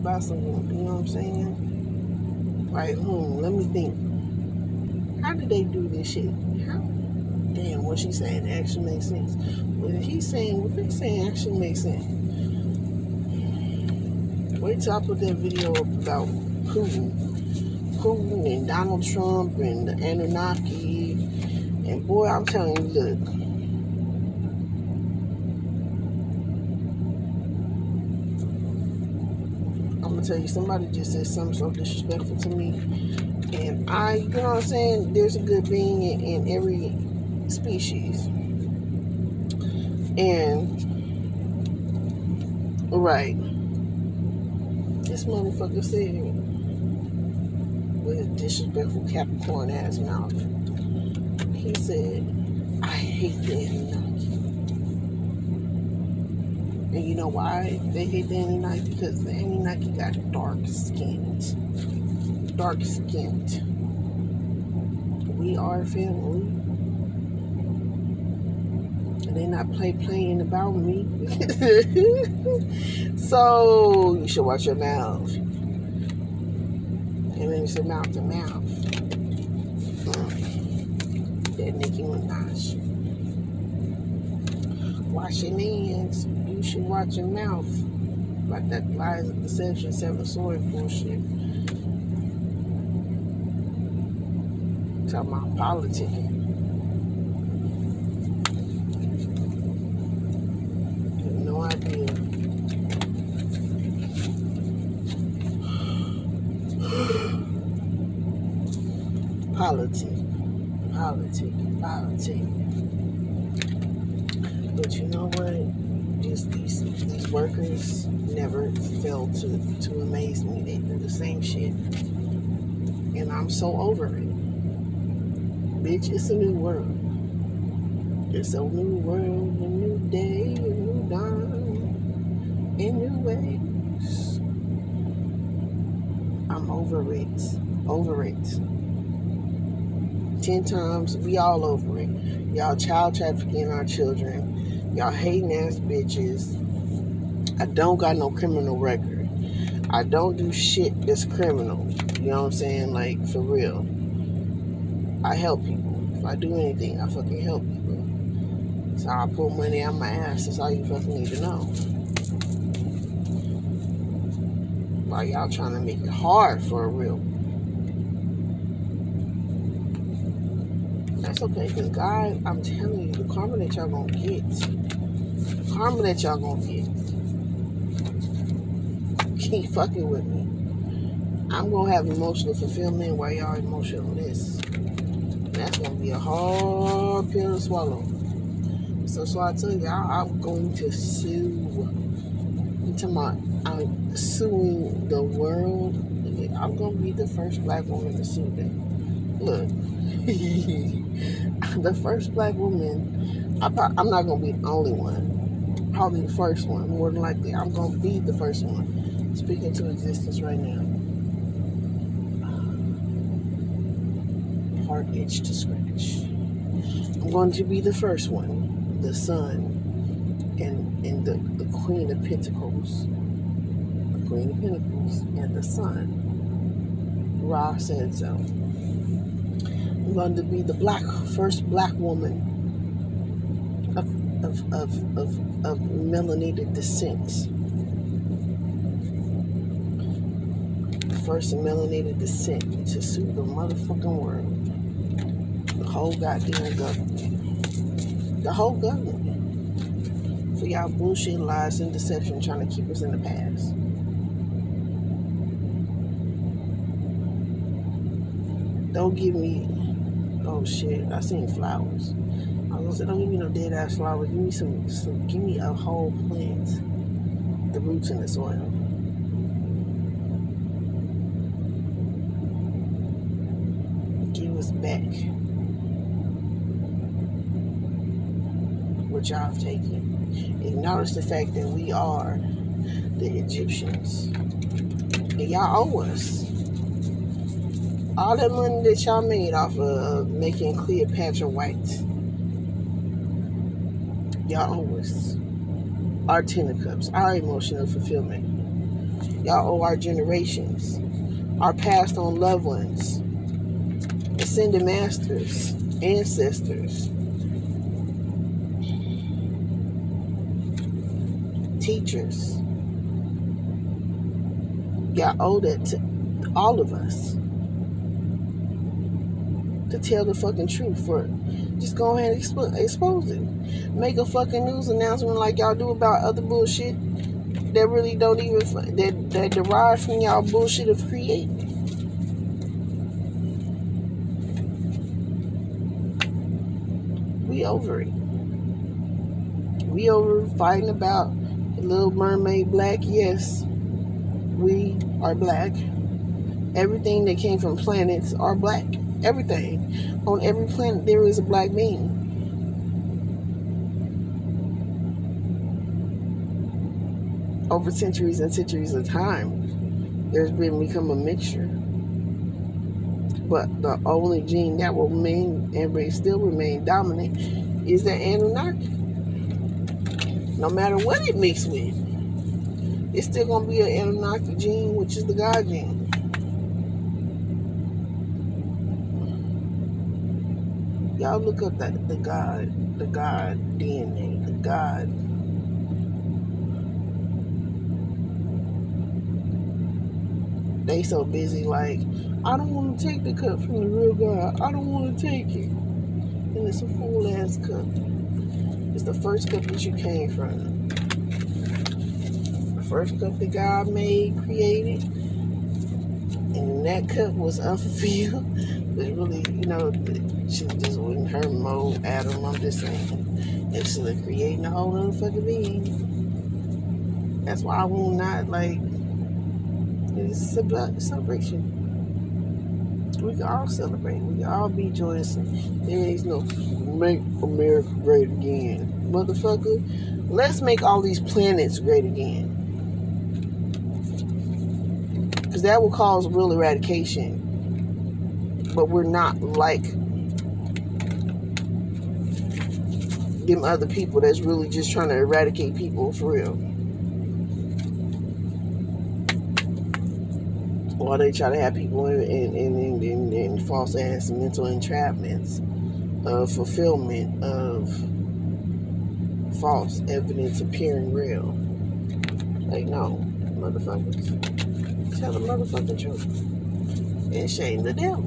about something. You know what I'm saying? Like, hmm, let me think. How did they do this shit? How? Damn, what she's saying actually makes sense. What he's saying, what he's saying actually makes sense. Wait till I put that video up about Putin. Putin and Donald Trump and the Anunnaki. And boy, I'm telling you, look. I'm gonna tell you, somebody just said something so disrespectful to me. And I, you know what I'm saying? There's a good being in, in every species. And, right. This motherfucker said, with a disrespectful Capricorn ass mouth, he said, I hate the Anunnaki. And you know why they hate the Anunnaki? Because the Anunnaki got dark skinned. Dark skinned. We are family. And they not play playing about me. so you should watch your mouth. And then you say mouth to mouth. That Nicki Minaj. Wash your hands. You should watch your mouth. Like that lies of deception, seven sword bullshit. Talking about. Have no idea. Politic, politic, politic. But you know what? Just these these workers to to amaze me. They do the same shit, and I'm so over it. Bitch, it's a new world. It's a new world, a new day, a new dawn, in new ways. I'm over it. Over it. Ten times, we all over it. Y'all child trafficking our children. Y'all hating ass bitches. I don't got no criminal record. I don't do shit that's criminal. You know what I'm saying? Like, for real. I help people. If I do anything, I fucking help people. So I pull money out my ass. That's all you fucking need to know. While y'all trying to make it hard for a real. That's okay, because God, I'm telling you, the karma that y'all gonna get, the karma that y'all gonna get, keep fucking with me. I'm gonna have emotional fulfillment while y'all emotionless. That's gonna be a hard pill to swallow. So, so I tell I, I'm going to sue. Into my, I'm suing the world. I'm gonna be the first black woman to sue them. Look, the first black woman. I, I'm not gonna be the only one. Probably the first one. More than likely, I'm gonna be the first one. Speaking to existence right now. Heart itch to scratch. I'm going to be the first one. The sun and and the, the Queen of Pentacles. The Queen of Pentacles and the sun. Ra said so. I'm going to be the black first black woman of of of of, of melanated descent. The first melanated descent to sue the motherfucking world. The whole goddamn government. The whole government. For y'all bullshit lies and deception trying to keep us in the past. Don't give me oh shit, I seen flowers. I was gonna say, don't give me no dead ass flowers. Give me some, some give me a whole plant. The roots in the soil. Give us back y'all have taken. Acknowledge the fact that we are the Egyptians. And y'all owe us. All that money that y'all made off of making Cleopatra white. Y'all owe us. Our ten of cups, our emotional fulfillment. Y'all owe our generations, our past on loved ones, ascended masters, ancestors, teachers. Y'all owe that to all of us to tell the fucking truth for just go ahead and expo- expose it. Make a fucking news announcement like y'all do about other bullshit that really don't even that that derive from y'all bullshit of creating. We over it. We over fighting about Little Mermaid black. Yes, we are black. Everything that came from planets are black. Everything. On every planet, there is a black being. Over centuries and centuries of time, there's been become a mixture. But the only gene that will remain and still remain dominant is the Anunnaki. No matter what it mixed with, it's still gonna be an Anunnaki gene, which is the God gene. Y'all look up that the God, the God DNA, the God. They so busy like, I don't want to take the cup from the real God. I don't want to take it. And it's a full ass cup. It's the first cup that you came from. The first cup that God made, created. And that cup was unfulfilled. But really, you know, she just wasn't her mode, Adam. I'm just saying. Instead of creating a whole other fucking being. That's why I will not, like, it's a celebration. We can all celebrate. We can all be joyous. There is no make America great again. Motherfucker, let's make all these planets great again. Because that will cause real eradication. But we're not like them other people that's really just trying to eradicate people for real. Or they try to have people in, in, in, in, in false ass mental entrapments of fulfillment of false evidence appearing real. Like, no, motherfuckers. Tell the motherfucking truth. And shame the devil.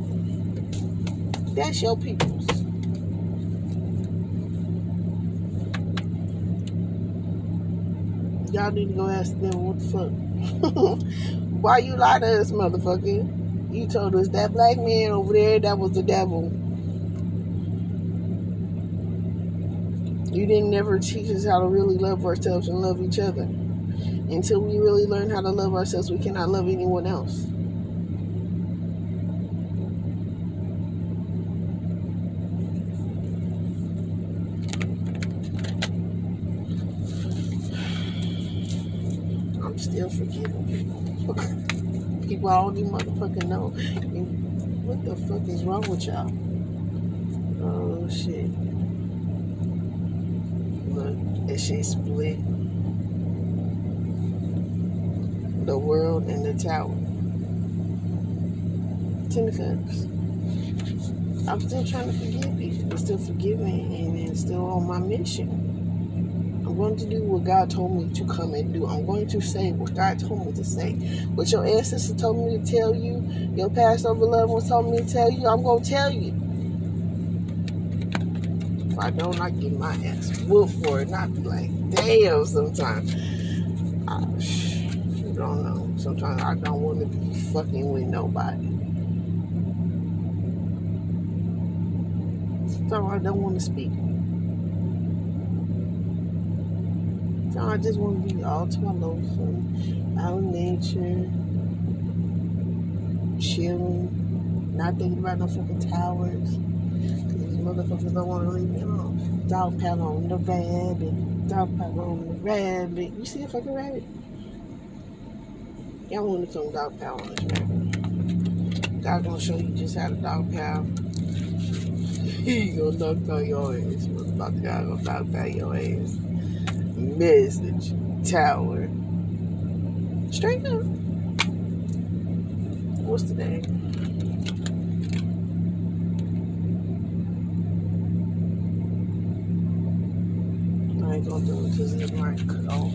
That's your peoples. Y'all need to go ask them what the fuck. Why you lie to us, motherfucker? You told us that black man over there, that was the devil. You didn't never teach us how to really love ourselves and love each other. Until we really learn how to love ourselves, we cannot love anyone else. I'm still forgiving people. people I don't even motherfucking know. what the fuck is wrong with y'all? Oh shit. Look, that shit split. The world and the tower. Ten cups. I'm still trying to forgive people. I'm still forgiving and, and still on my mission. Going to do what God told me to come and do. I'm going to say what God told me to say. What your ancestors told me to tell you, your past over loved ones told me to tell you, I'm going to tell you. If I don't, I get my ass whooped for it. Not be like, damn, sometimes. I don't know. Sometimes I don't want to be fucking with nobody. So I don't want to speak. So I just want to be all to my lonesome, out in nature, chilling, not thinking about no fucking towers. These motherfuckers don't want to leave me alone. Dog paddle on the rabbit, dog paddle on the rabbit. You see a fucking rabbit? Y'all want to come dog paddle on this rabbit. God gonna show you just how to dog paddle. He gonna knock down your ass. The guy gonna knock down your ass message tower. Straight up. what's today? I ain't gonna do it because it might cut off.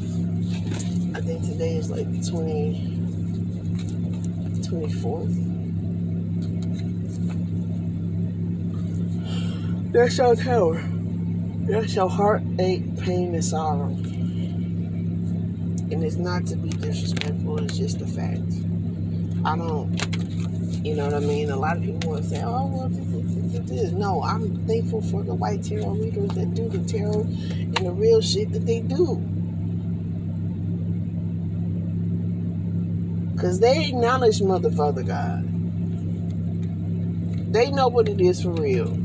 I think today is like the 20, 24th. That's your tower. That's your heartache, pain, and sorrow. And it's not to be disrespectful, it's just a fact. I don't, you know what I mean? A lot of people want to say, oh, well, this, this, this, this. No, I'm thankful for the white tarot readers that do the tarot and the real shit that they do. Because they acknowledge Motherfucker God. They know what it is for real.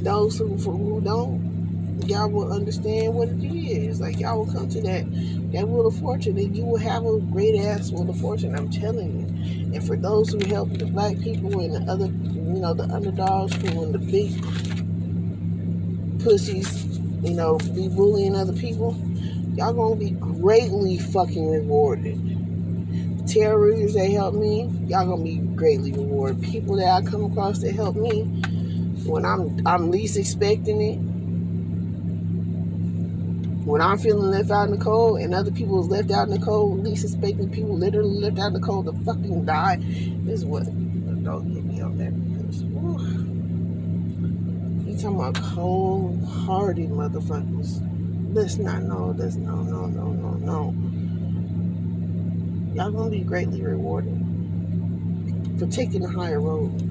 And those who, who don't, y'all will understand what it is. Like y'all will come to that that wheel of fortune, and you will have a great ass wheel of fortune. I'm telling you. And for those who help the black people and the other, you know, the underdogs who and the big pussies, you know, be bullying other people, y'all gonna be greatly fucking rewarded. Terrorists that help me, y'all gonna be greatly rewarded. People that I come across that help me when I'm I'm least expecting it, when I'm feeling left out in the cold and other people is left out in the cold, least expecting people literally left out in the cold to fucking die, is what don't get me on that because you talking about cold hearted motherfuckers. Let's not know, let's no no no no no. Y'all gonna be greatly rewarded for taking the higher road.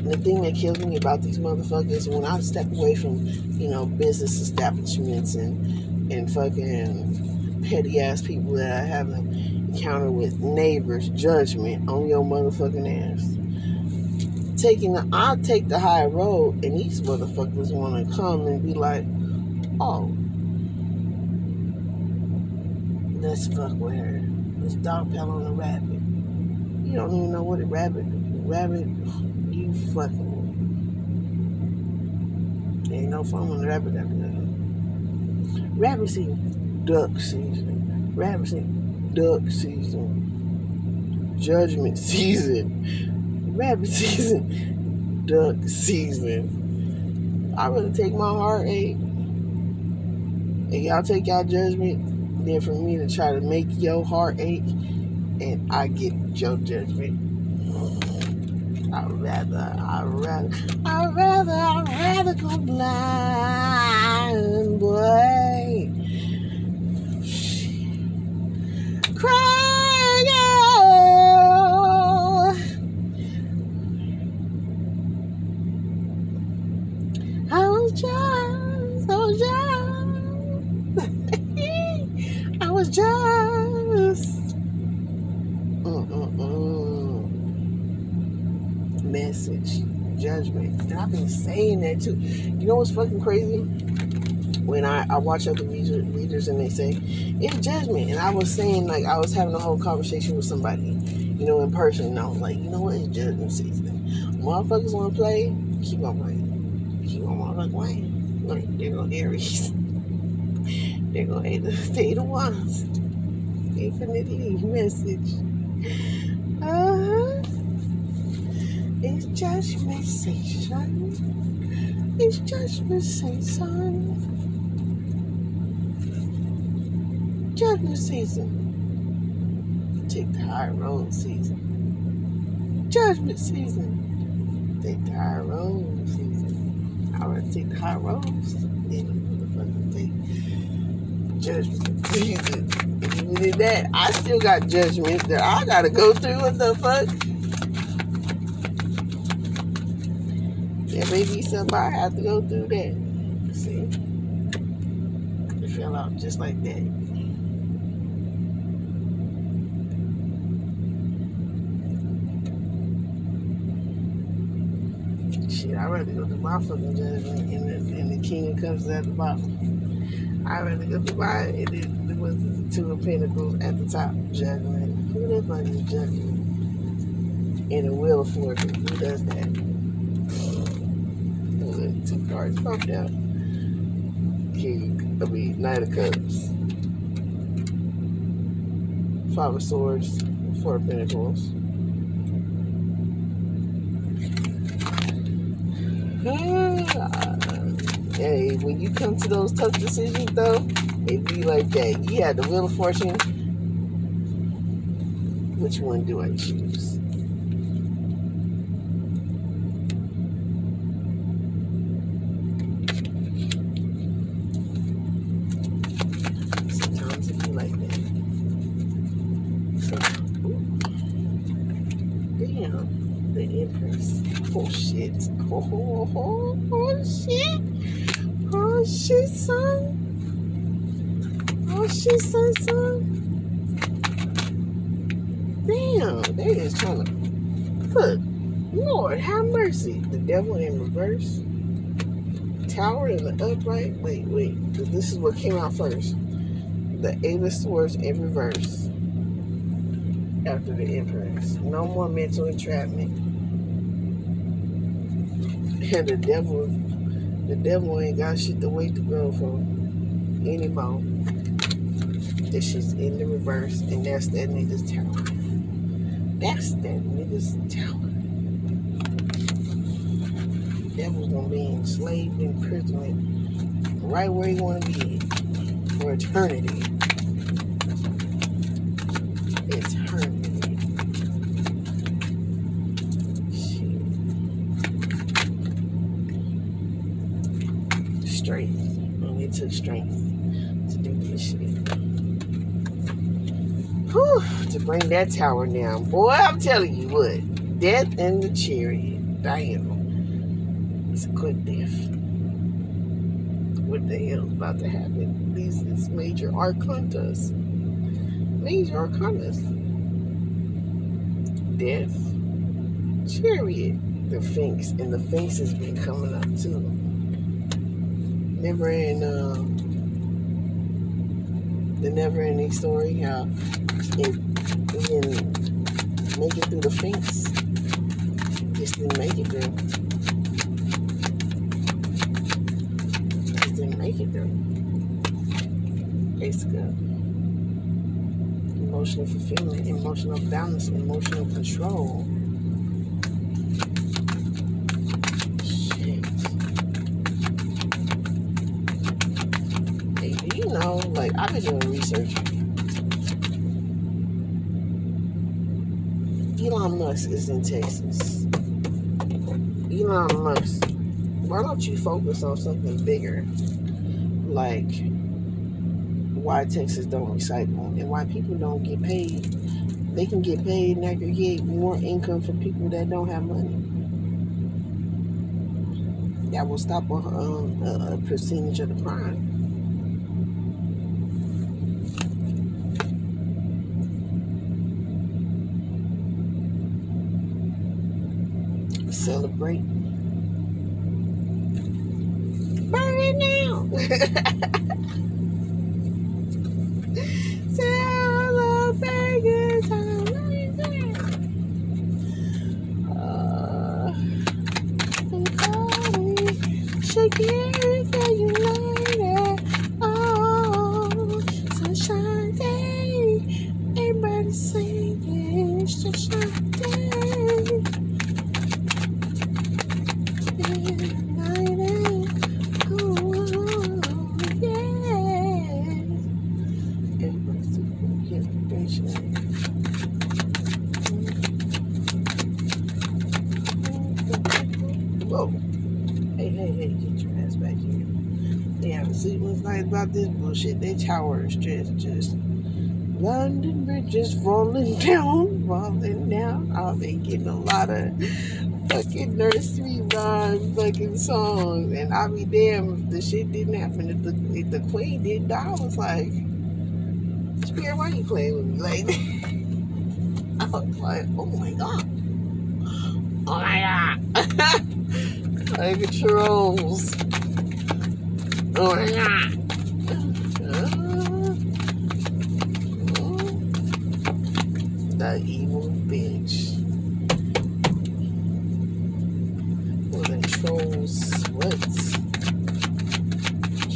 And the thing that kills me about these motherfuckers when I step away from, you know, business establishments and and fucking petty ass people that I have an encounter with neighbors judgment on your motherfucking ass. Taking the I take the high road and these motherfuckers wanna come and be like, oh let's fuck with her. Let's dog pell on a rabbit. You don't even know what a rabbit rabbit you fucking. Ain't no fun when rabbit got Rabbit season, duck season. Rabbit season, duck season. Judgment season. Rabbit season, duck season. I really take my heartache and y'all take y'all judgment, then for me to try to make your heart ache, and I get your judgment. I'd rather, I'd rather, I'd rather, I'd rather go blind, boy. Message, judgment. And I've been saying that too. You know what's fucking crazy? When I, I watch other reader, readers and they say, it's judgment. And I was saying, like, I was having a whole conversation with somebody, you know, in person. And I was like, you know what? It's judgment season. Motherfuckers want to play, keep on playing. Keep on motherfucking playing. Like, they're going Aries. they're going to stay the ones. Infinitely message. Uh-huh. It's judgment season. It's judgment season. Judgment season. Take the high road season. Judgment season. Take the high road season. I would take the high road motherfucker judgment season. That, I still got judgment that I gotta go through. What the fuck? There may be somebody have to go through that. See? It fell out just like that. Shit, I'd rather go through my fucking judgment and the, and the king comes at the bottom. I'd rather go through my, and it, it was the two of pentacles at the top, judgment. Who the fuck is judgment? And the wheel of fortune. Who does that? Cards popped out. King, I mean, Nine of Cups. Five of Swords, Four of Pentacles. hey, when you come to those tough decisions, though, it be like that. You had the Wheel of Fortune. Which one do I choose? Oh shit. Oh, oh, oh, oh shit. Shit, son. Oh shit, son, son. Damn, they is trying to put. Lord, have mercy. The devil in reverse. Tower in the upright. Wait, wait. This is what came out first. The Eight of Swords in reverse. After the Empress. No more mental entrapment and the devil, the devil ain't got shit to wait to grow for anymore. This shit's in the reverse, and that's that nigga's tower. That's that nigga's tower. Devil's gonna be enslaved in prison, right where he wanna be for eternity. Strength to do this shit. Whew, to bring that tower down. Boy, I'm telling you what. Death in the chariot. Damn. It's a quick death. What the hell is about to happen? These is major arcanas. Major arcanas. Death. Chariot. The Sphinx. And the Sphinx has been coming up too. Remember in uh, the never ending story how it didn't make it through the fence? Just didn't make it through. Just didn't make it through. Basically. Emotional fulfillment, emotional balance, emotional control. Elon Musk is in Texas. Elon Musk, why don't you focus on something bigger? Like why Texas don't recycle and why people don't get paid. They can get paid and aggregate more income for people that don't have money. That will stop a, um, a percentage of the crime. Celebrate. Burn it now. celebrate good time. Uh, shake it, say you united. Oh, sunshine day. Everybody singing, sunshine day. Bullshit. They towers just, just London bridges falling down, falling down. I've been getting a lot of fucking nursery rhyme fucking songs, and I'll be damn if the shit didn't happen. If the if the queen didn't die, I was like, Spirit, why you playing with me like I was like, oh my god, oh my god, like trolls. Oh my god. Trolls what?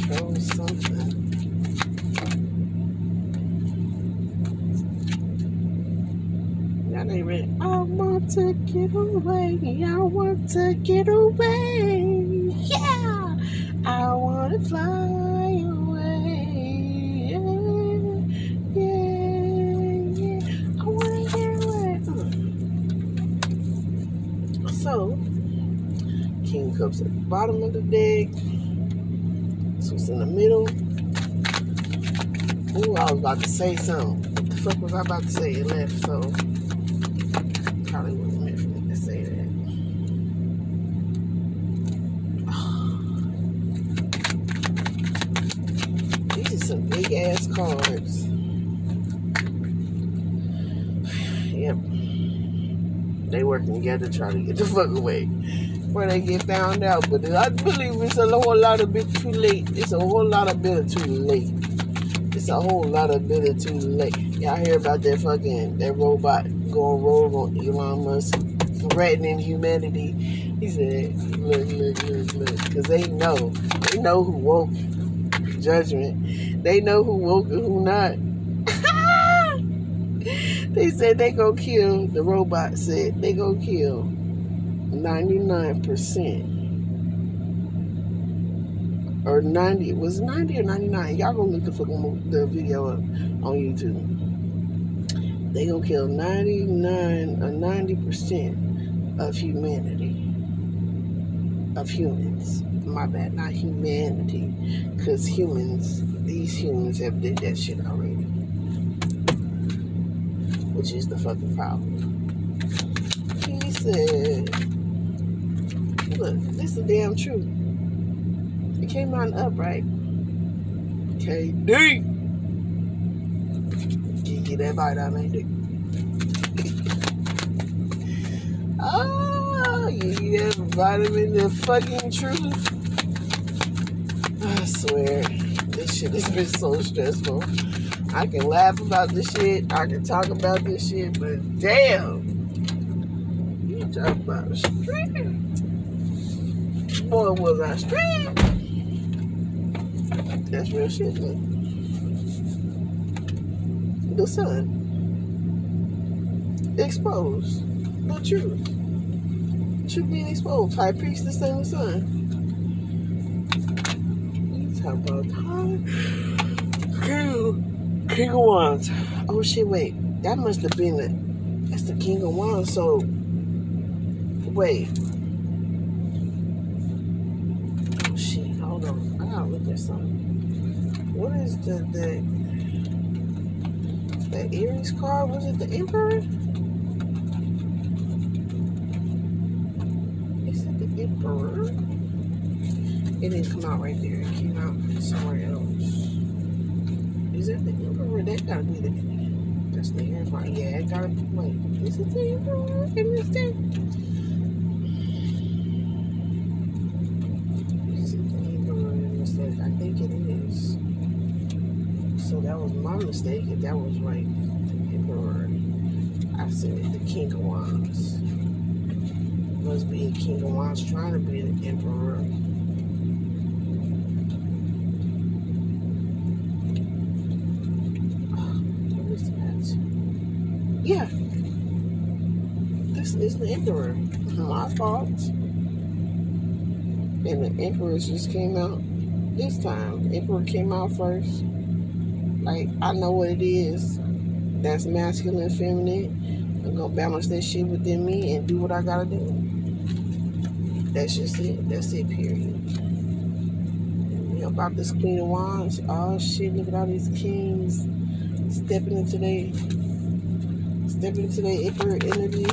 Trolls something. I want to get away. I want to get away. Yeah. I want to fly Cup's at the bottom of the deck. This in the middle. Ooh, I was about to say something. What the fuck was I about to say? It left, so probably wasn't meant for me to say that. These are some big ass cards. Yep. They working together trying to get the fuck away before they get found out. But I believe it's a whole lot of bit too late. It's a whole lot of bit too late. It's a whole lot of bit too late. Y'all hear about that fucking that robot going rogue on Elon Musk threatening humanity? He said, look, look, look, look. Because they know. They know who woke judgment. They know who woke and who not. they said they gonna kill, the robot said they gonna kill 99% or 90 it was 90 or 99 y'all gonna look the fucking the video up on youtube. They gonna kill 99 uh, or 90% of humanity. Of humans. My bad not humanity. Because humans these humans have did that shit already. Which is the fucking problem. He said Look, this is damn true. It came out upright. KD. Can you get that bite out dick? oh, you get vitamin the fucking truth. I swear, this shit has been so stressful. I can laugh about this shit, I can talk about this shit, but damn, you talk about stress boy was I straight. That's real shit, look. The sun. Exposed. The truth. Truth being exposed. High priestess and the sun. You talk about time. King, King of Wands. Oh shit, wait. That must have been it. That's the King of Wands, so wait. something. What is the the the Aries card? Was it the Emperor? Is it the Emperor? It didn't come out right there. It came out somewhere else. Is that the Emperor? That gotta be the that's the Emperor. Yeah, it gotta be wait. Is it the Emperor in this thing? My mistake if that was right. Emperor. I said the King of Wands. Must be a King of Wands trying to be the Emperor. What is that? Yeah. This is the Emperor. Uh-huh. My fault. And the Emperor just came out this time. Emperor came out first. Like, I know what it is. That's masculine, feminine. I'm gonna balance that shit within me and do what I gotta do. That's just it. That's it, period. And about this Queen of Wands. Oh shit, look at all these kings stepping into their stepping into their Emperor energy.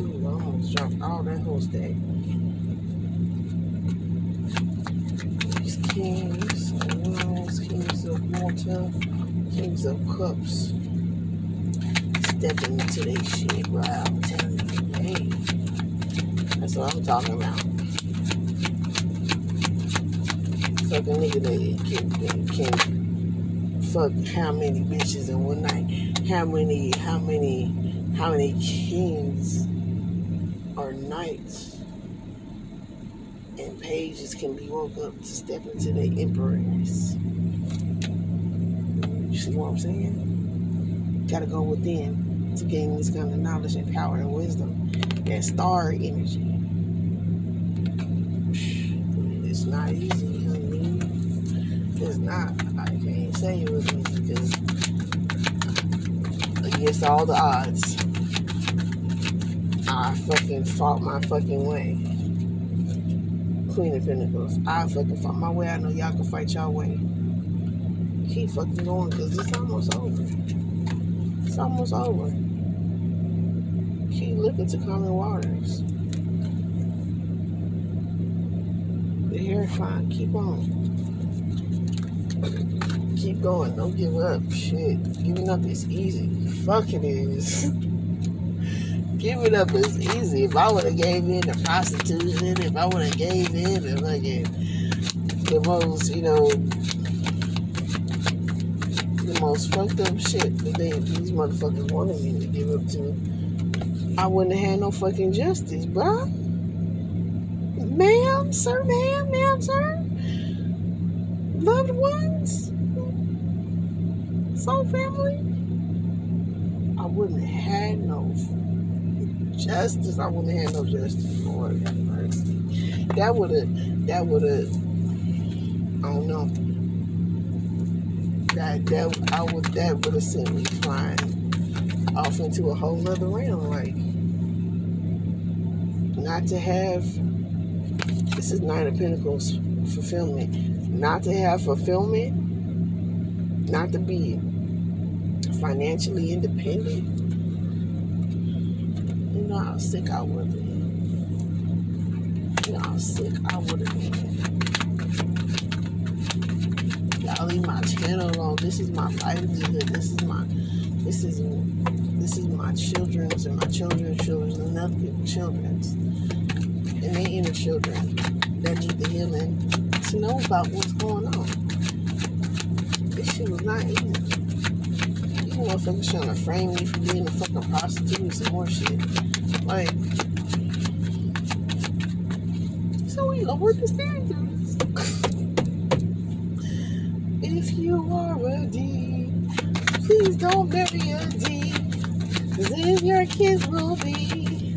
Ooh, I almost dropped all that whole stack. These kings, kings of cups. Stepping into their shit, bro. I'm telling you, hey. That's what I'm talking about. Fucking nigga that can, can fuck how many bitches in one night. How many, how many, how many kings or knights and pages can be woke up to step into the emperors. You know what I'm saying? Gotta go within. to gain this kind of knowledge and power and wisdom. That star energy. It's not easy, honey. It's not. I can't say it was easy because against all the odds, I fucking fought my fucking way. Queen of Pentacles. I fucking fought my way. I know y'all can fight y'all way. Keep fucking going because it's almost over. It's almost over. Keep looking to common waters. The hair fine. Keep on. Keep going. Don't give up. Shit. Giving up is easy. Fuck it is. Giving up is easy. If I would have gave in to prostitution, if I would have gave in to fucking the most, you know, most fucked up shit that they, these motherfuckers wanted me to give up to, I wouldn't have had no fucking justice, bruh. Ma'am, sir, ma'am, ma'am, sir. Loved ones, soul family. I wouldn't have had no justice. I wouldn't have had no justice. Lord have mercy. That would have, that would have, I don't know. That, that, I would, that would have sent me flying off into a whole other realm. Like, not to have, this is Nine of Pentacles fulfillment. Not to have fulfillment, not to be financially independent You know how sick I would have been. You know how sick I would have been. Y'all leave my channel. This is my livelihood. This is my this is this is my children's and my children's children's and other children's and their inner children that need the healing to know about what's going on. This shit was not easy. Motherfuckers trying to frame me for being a fucking prostitute and some more shit. Like, so we the standards. if you are a D, please don't marry a D. Cause then your kids will be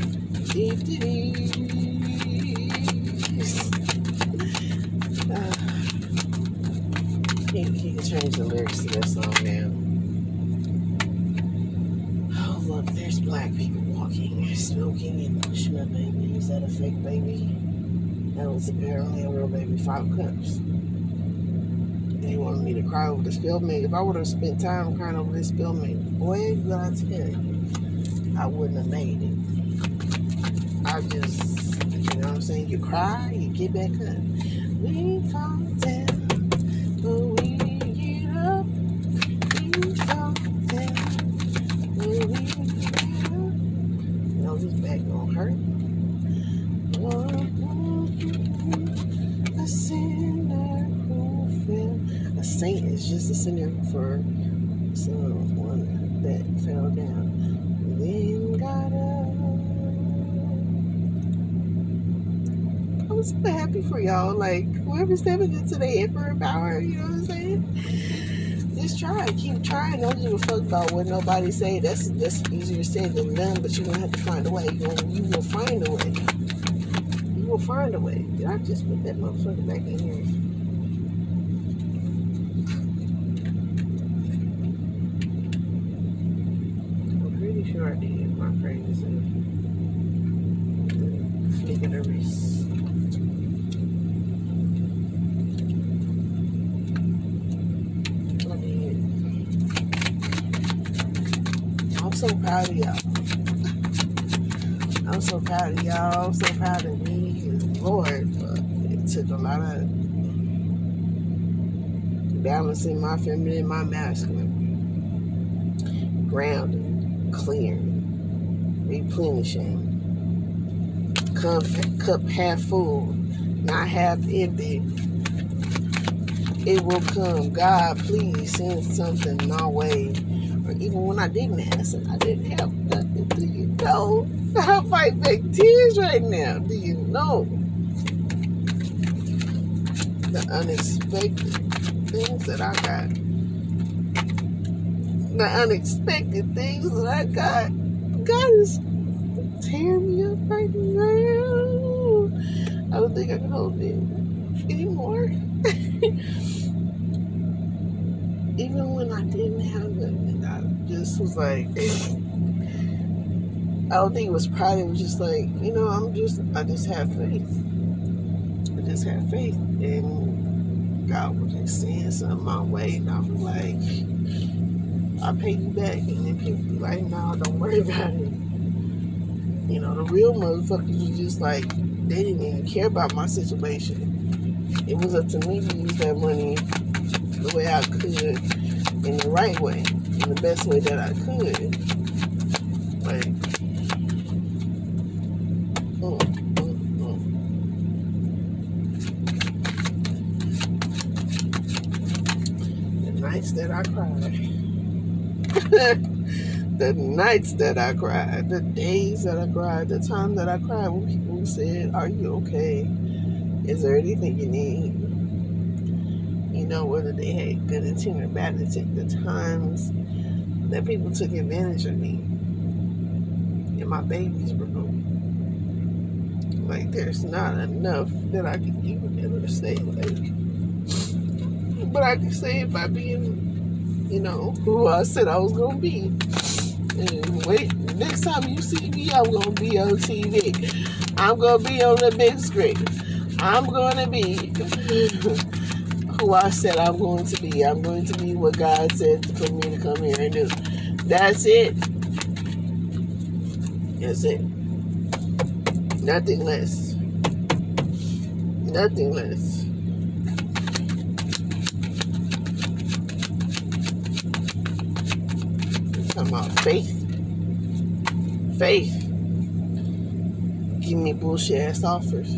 deep uh, he, he can change the lyrics to that song now. Oh, look, there's black people walking, smoking, and pushing a baby. Is that a fake baby? That was apparently a real baby. Five cups. Me to cry over the milk. If I would have spent time crying over this spill milk, boy, God I tell you, I wouldn't have made it. I just, you know what I'm saying? You cry, you get back up. We fall Like, whoever's stepping into the emperor power, you know what I'm saying? just try. Keep trying. Don't give a fuck about what nobody say. That's that's easier said than done. But you're gonna have to find a way. You will, you will find a way. You will find a way. Did I just put that motherfucker back in here? I'm pretty sure I did. My crazy. Flick of the wrist. So proud of y'all. I'm so proud of y'all. I'm so proud of me. Lord, it took a lot of balancing my feminine, my masculine, grounding, clearing, replenishing, cup, cup half full, not half empty. It will come. God, please send something my way even when I didn't ask and I didn't have nothing. Do you know? I fight back tears right now. Do you know? The unexpected things that I got the unexpected things that I got. God is tearing me up right now. I don't think I can hold it anymore. Even when I didn't have nothing, Just was like, I don't think it was pride. It was just like, you know, I'm just, I just have faith. I just have faith. And God was just saying something my way. And I was like, I pay you back. And then people be like, no, don't worry about it. You know, the real motherfuckers was just like, they didn't even care about my situation. It was up to me to use that money the way I could, in the right way, in the best way that I could. Like, mm, mm, mm. the nights that I cried. the nights that I cried, the days that I cried, the time that I cried when people said, Are you okay? Is there anything you need? Whether they had good intent or bad intent, the times that people took advantage of me and my babies were born. Like, there's not enough that I can even ever say, like, but I can say it by being, you know, who I said I was to be. And wait, next time you see me, I'm gonna be on TV. I'm gonna be on the big screen. I'm gonna be who I said I'm going to be. I'm going to be what God said for me to come here and do. That's it. That's it. Nothing less. Nothing less. talking about faith. Faith. Give me bullshit ass offers.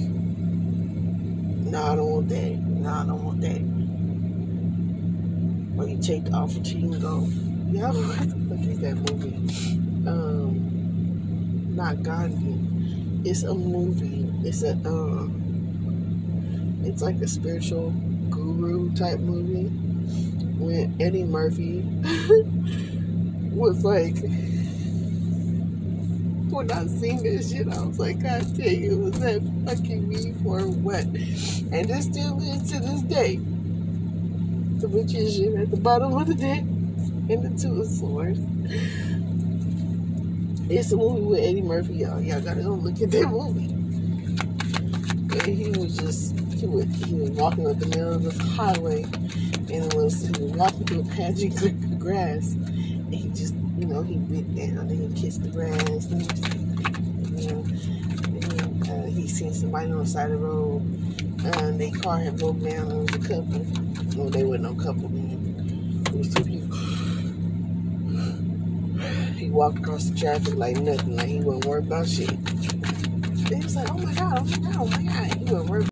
No, I don't want that. No, I don't want that. When you take the offer to you and go, yeah, what the that movie? Um, not Gandhi. It's a movie. It's a um, it's like a spiritual guru type movie with Eddie Murphy. was like, when I seen this shit, I was like, God dang, it was that fucking me for what? And it still is to this day. The magician at the bottom of the deck and the two of swords. It's a movie with Eddie Murphy, y'all. Y'all gotta go look at that movie. And he was just he was he was walking up the middle of the highway and it was he was walking through a patch of grass and he just, you know, he bit down and he kissed the grass. And, he, you know, and uh, he seen somebody on the side of the road. Uh, their car had broke down. It was a couple. No, they were no couple then. It was two people. He walked across the traffic like nothing, like he wasn't worried about shit. They was like, oh my god, oh my god, oh my god. He wasn't worried